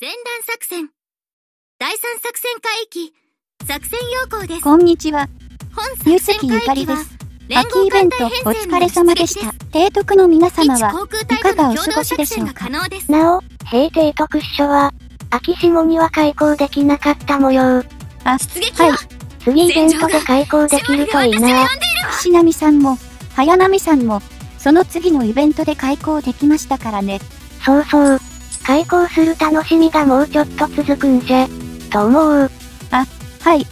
前段作戦。第三作戦海域。作戦要項です。こんにちは。本ゆ作戦海域はりです。、連秋イベントお疲れ様でした。提督の皆様一はいかがお過ごしでしょうか？なお、平定特殊所は、秋下には開港できなかった模様。出撃ははい、次イベントで開港できるといいな。岸波さんも、早波さんも、その次のイベントで開校できましたからね。そうそう。開港する楽しみがもうちょっと続くんじゃ。と思う。はい。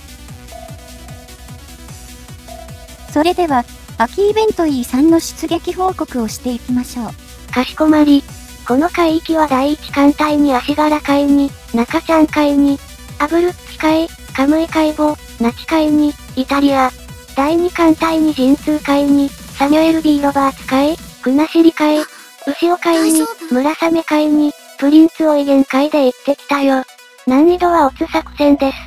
それでは、秋イベント E3 の出撃報告をしていきましょう。かしこまり。この海域は第一艦隊に足柄海に、中ちゃん海に、アブルッチ海、カムイ海母、ナチ海に、イタリア。第二艦隊に陣痛海に、サミュエル・ B・ ロバーツ海、国後海、牛尾海に村雨海に、プリンツ・オイゲン海で行ってきたよ。難易度はオツ作戦です。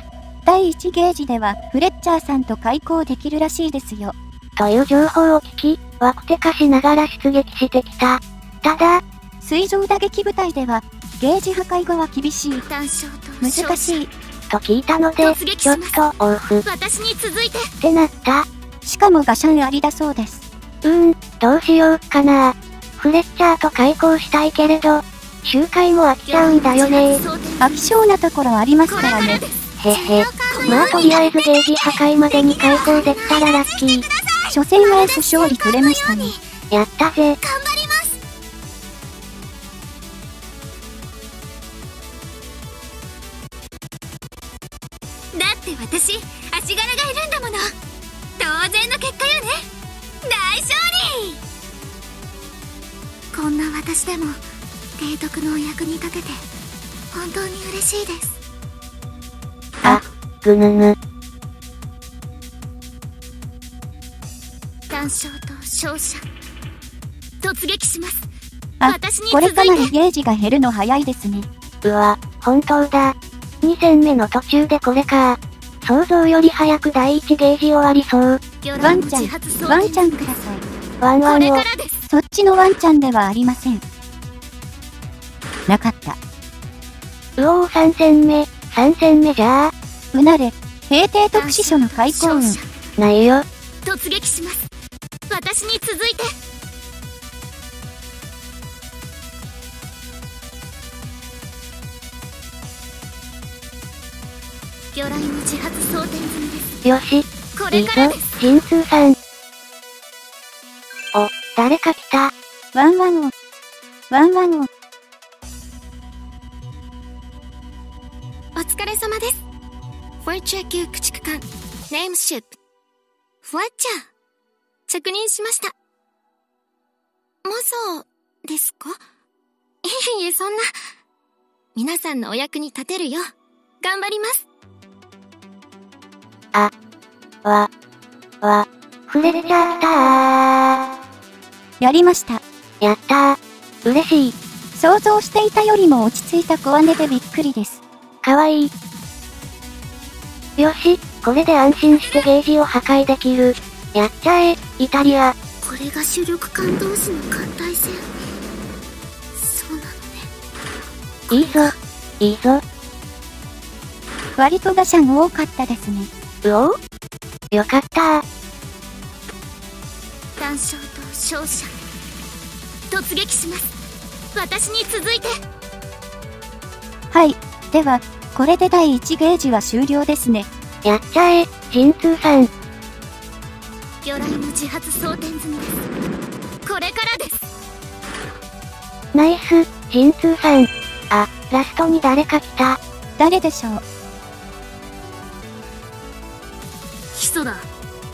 第1ゲージでは、フレッチャーさんと開校できるらしいですよ。という情報を聞き、ワクテ化しながら出撃してきた。ただ、水上打撃部隊では、ゲージ破壊後は厳しい、難しい、と聞いたので、ちょっとオフ私に続いてってなった。しかもガシャンありだそうです。うーん、どうしようかな。フレッチャーと開口したいけれど、周回も飽きちゃうんだよね。飽き性なところありますこからね。へへ。まあとりあえずゲージ破壊までに開口できたらラッキー。初戦は S 勝利取れましたね。やったぜ。頑張りますだって私足柄がいるんだもの当然の結果よね大勝利こんな私でも提督のお役に立てて本当に嬉しいですぐぬぬ。単勝と勝者突撃しますあ私にこれかなりゲージが減るの早いですね。うわ、本当だ。2戦目の途中でこれか。想像より早く第1ゲージ終わりそう。ワンちゃん、ワンちゃんください。ワンワンをこれか。らですそっちのワンちゃんではありません。なかった。うおー3戦目。3戦目じゃあ、うなれ、平定特使所の開口運。ないよ。突撃します私に続いて魚雷の自発装填済みですよし、こいいぞれからです、陣痛さん。お、誰か来た。ワンワンを。ワンワンを。疲れ様ですフォーチャー級駆逐艦ネームシップフワッチャー着任しましたまさですか？いえいえそんな皆さんのお役に立てるよ頑張りますわ、わ、フレッチャー来たやりました。ー。やったー。嬉しい。想像していたよりも落ち着いた小姉でびっくりです。かわいい。よし、これで安心してゲージを破壊できる。やっちゃえ、イタリア。これが主力艦同士の艦隊戦そうなのねいいぞ、いいぞ。割とガシャン多かったですね。うおよかったー。単勝と勝者突撃します私に続いてはい。では、これで第1ゲージは終了ですね。やっちゃえ、陣痛さん。魚雷の自発装填済みですこれからですナイス、陣痛さん。あ、ラストに誰か来た。誰でしょう？ヒソだ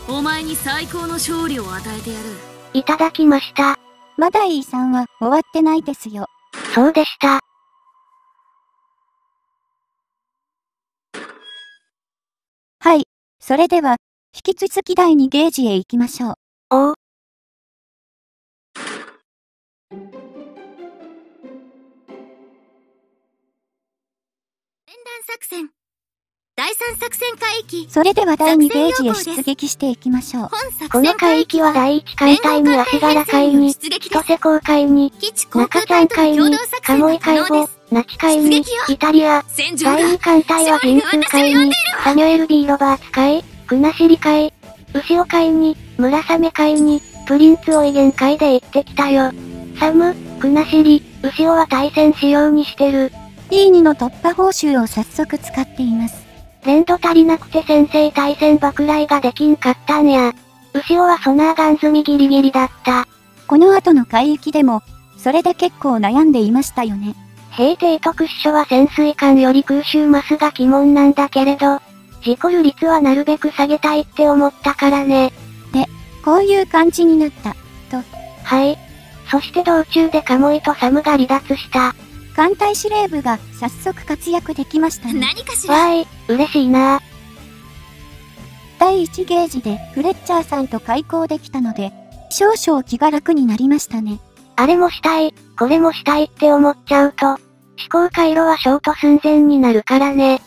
お前に最高の勝利を与えてやるいただきました。まだ E さんは終わってないですよ。そうでした。はい。それでは、引き続き第2ゲージへ行きましょう。お。作戦。第三作戦海域それでは第2ゲージへ出撃していきましょう。この海域は第一艦隊に足柄海に、千歳港海に、中ちゃん海に鴨が井海母可能です、ナチ海に、イタリア、第2艦隊は神通海に、サミュエル・ B・ ロバーツ海、国後海、牛尾海に、村雨海に、プリンツオイゲン海で行ってきたよ。サム、国後、牛尾は対戦仕様にしてる。E2 の突破報酬を早速使っています。連度足りなくて先制対戦爆雷ができんかったんや。牛尾はソナーガン積みギリギリだった。この後の海域でも、それで結構悩んでいましたよね。平定特殊所は潜水艦より空襲マスが鬼門なんだけれど、事故る率はなるべく下げたいって思ったからね。こういう感じになった。はい。そして道中でカモイとサムが離脱した。艦隊司令部が早速活躍できましたね。何かしら？わーい、嬉しいな第1ゲージでフレッチャーさんと開口できたので、少々気が楽になりましたね。あれもしたい、これもしたいって思っちゃうと、思考回路はショート寸前になるからね。っ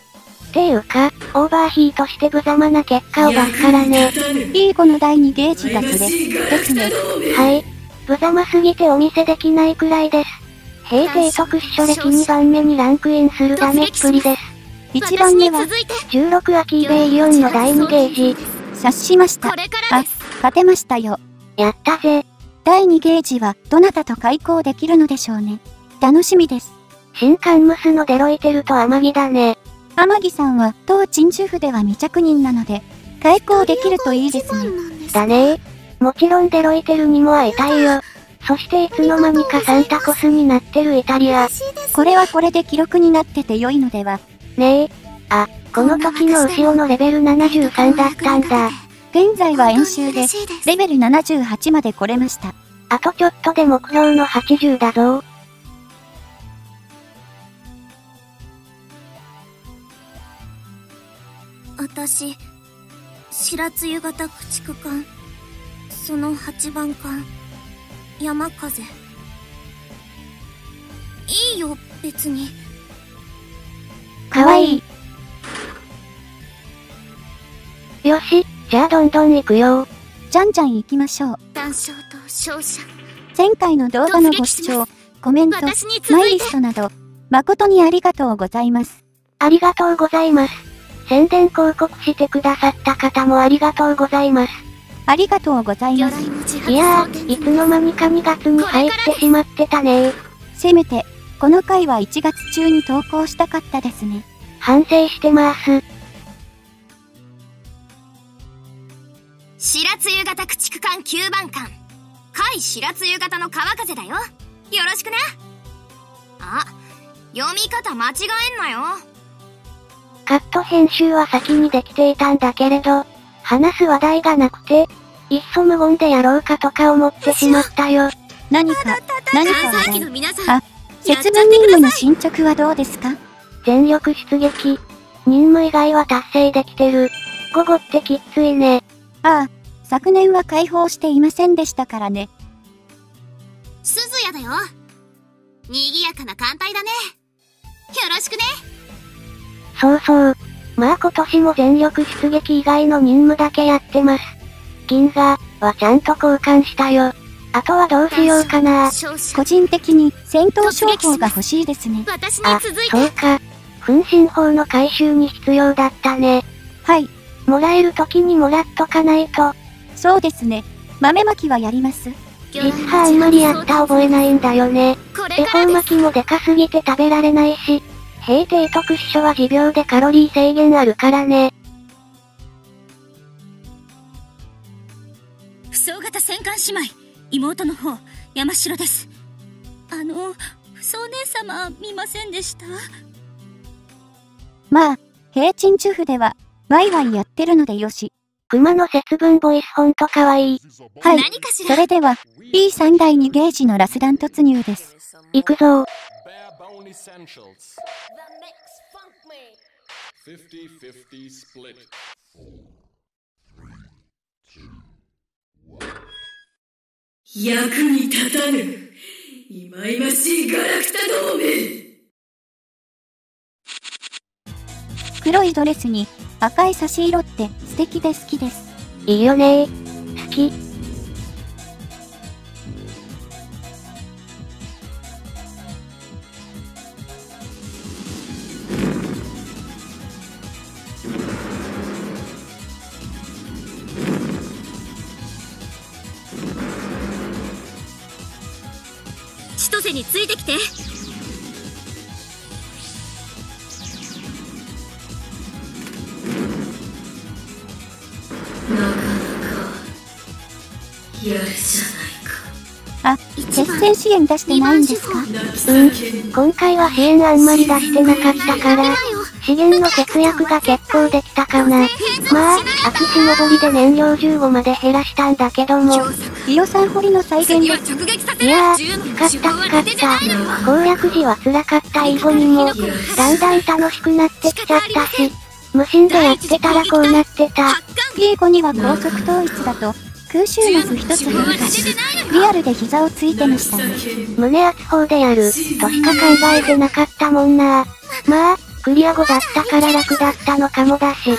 ていうか、オーバーヒートして無様な結果を出すからね。いいこの第2ゲージがそれ、ですね。はい。無様すぎてお見せできないくらいです。平定特殊所歴2番目にランクインするダメっぷりです。1番目は私に続いて16アキーベイリオンの第2ゲージ。察しましたこ。れからあ勝てましたよ。やったぜ。第2ゲージはどなたと開口できるのでしょうね。楽しみです。新刊ムスのデロイテルと天城だね。天城さんは当鎮守府では未着任なので、開口できるといいですね。だねもちろんデロイテルにも会いたいよ。そしていつの間にかサンタコスになってるイタリア。これはこれで記録になってて良いのでは。ねえ。あ、この時の牛尾のレベル73だったんだ。現在は演習で、レベル78まで来れました。あとちょっとで目標の80だぞ。私、白露型駆逐艦、その8番艦、山風。いいよ、別に。かわいい。よし、じゃあどんどん行くよ。じゃんじゃん行きましょう。単勝と勝者。前回の動画のご視聴、コメント、マイリストなど、誠にありがとうございます。ありがとうございます。宣伝広告してくださった方もありがとうございます。ありがとうござい魚ます。いやー、いつの間にか2月に入ってしまってたねせめて、この回は1月中に投稿したかったですね。反省してます。白露型駆逐艦9番艦。海白露型の川風だよ。よろしくね。あ、読み方間違えんなよ。カット編集は先にできていたんだけれど、話す話題がなくて、いっそ無言でやろうかとか思ってしまったよ。何か、何か話。あ節分任務の進捗はどうですか？全力出撃。任務以外は達成できてる。午後ってきっついね。ああ、昨年は解放していませんでしたからね。鈴屋だよ。賑やかな艦隊だね。よろしくね。そうそう。まあ今年も全力出撃以外の任務だけやってます。銀河はちゃんと交換したよ。あとはどうしようかな。個人的に戦闘商法が欲しいですね。あ、そうか。分身法の回収に必要だったね。はい、もらえる時にもらっとかないと。そうですね。豆まきはやります。実はあんまりやった覚えないんだよね。恵方巻きもでかすぎて食べられないし、平定特殊所は持病でカロリー制限あるからね。不走型戦艦姉妹妹の方山城ですあの不走姉様見ませんでした？まあ、平鎮主婦では、ワイワイやってるのでよし。熊の節分ボイスほんとかわいい。はい、何かしら？それでは、B3 台2ゲージのラス弾突入です。行くぞ Bone essentials. 50-50 split. 役に立たぬ忌々しいガラクタどもめ黒いドレスに赤い差し色って素敵で好きです。いいよね好き。瀬についてきて。あ、決戦支援出してないんですか？うん。今回は支援あんまり出してなかったから、資源の節約が結構できたかな。まあ、秋しのぼりで燃料15まで減らしたんだけども、伊予山堀の再現です。いやるー、使った使った。攻略時は辛かったイーゴにも、だんだん楽しくなってきちゃったし、無心でやってたらこうなってた。ピエゴには高速統一だと、空襲マス一つ減るだし、リアルで膝をついてましたね。胸圧砲でやる、としか考えてなかったもんな。まあ、クリア後だったから楽だったのかもだし、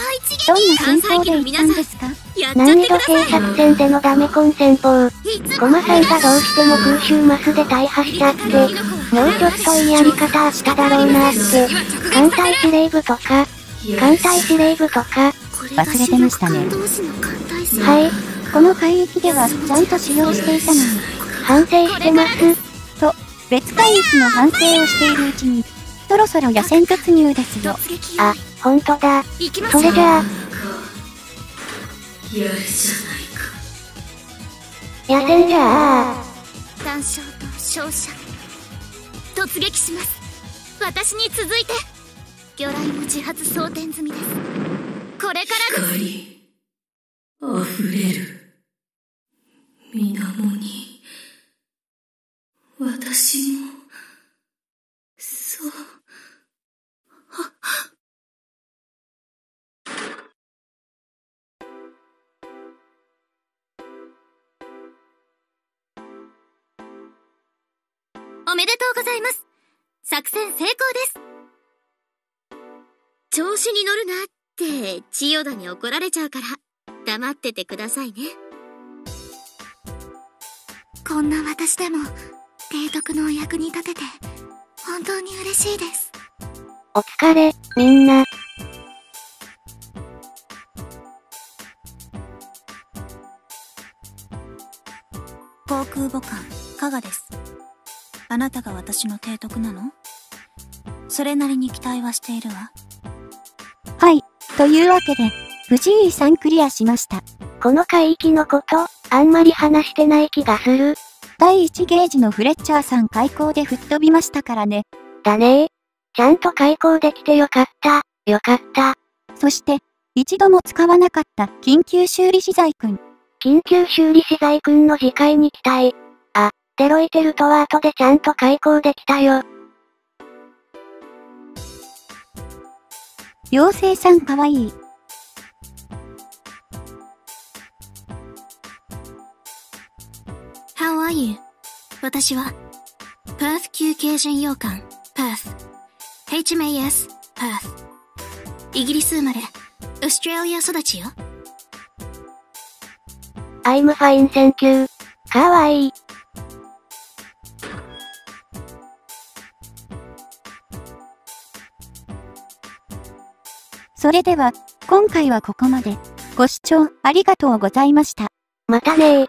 どんな戦法で行ったんですか？やっちゃっ難易度てください制作戦でのダメコン戦法。ゴマさんがどうしても空襲マスで大破しちゃって、もうちょっといいやり方あっただろうなって。艦隊司令部とか、艦隊司令部とか、忘れてましたねはい、この海域ではちゃんと使用していたのに、反省してます。と、別海域の反省をしているうちに、そろそろ野戦突入ですよ。あ、ほんとだ。行きますそれじゃあ、やせんじゃあ、単勝と勝者。突撃します。私に続いて。魚雷も自発装填済みです。これからです溢れる水面に。私も。子に乗るなって千代田に怒られちゃうから黙っててくださいね。こんな私でも提督のお役に立てて本当に嬉しいです。お疲れ、みんな。航空母艦加賀です。あなたが私の提督なの？それなりに期待はしているわはい。というわけで、藤井さんクリアしました。この海域のこと、あんまり話してない気がする。第1ゲージのフレッチャーさん開口で吹っ飛びましたからね。だねちゃんと開口できてよかった。よかった。そして、一度も使わなかった緊急修理資材くん。緊急修理資材くんの次回に期待。あ、デロイテルとは後でちゃんと開口できたよ。妖精さんかわいい。How are you? 私は、パーフ休憩巡洋艦、パーフ。HMAS、パーフ。イギリス生まれ、オーストラリア育ちよ。I'm fine thank you. かわいい。それでは、今回はここまで。ご視聴ありがとうございました。またねー。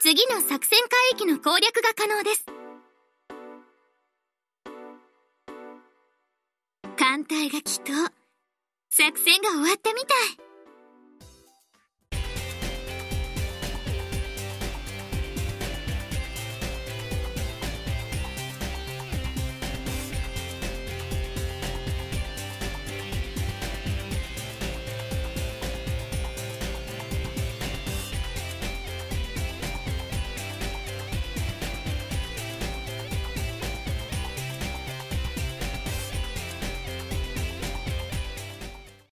次の作戦海域の攻略が可能です。艦隊が来と、作戦が終わったみたい。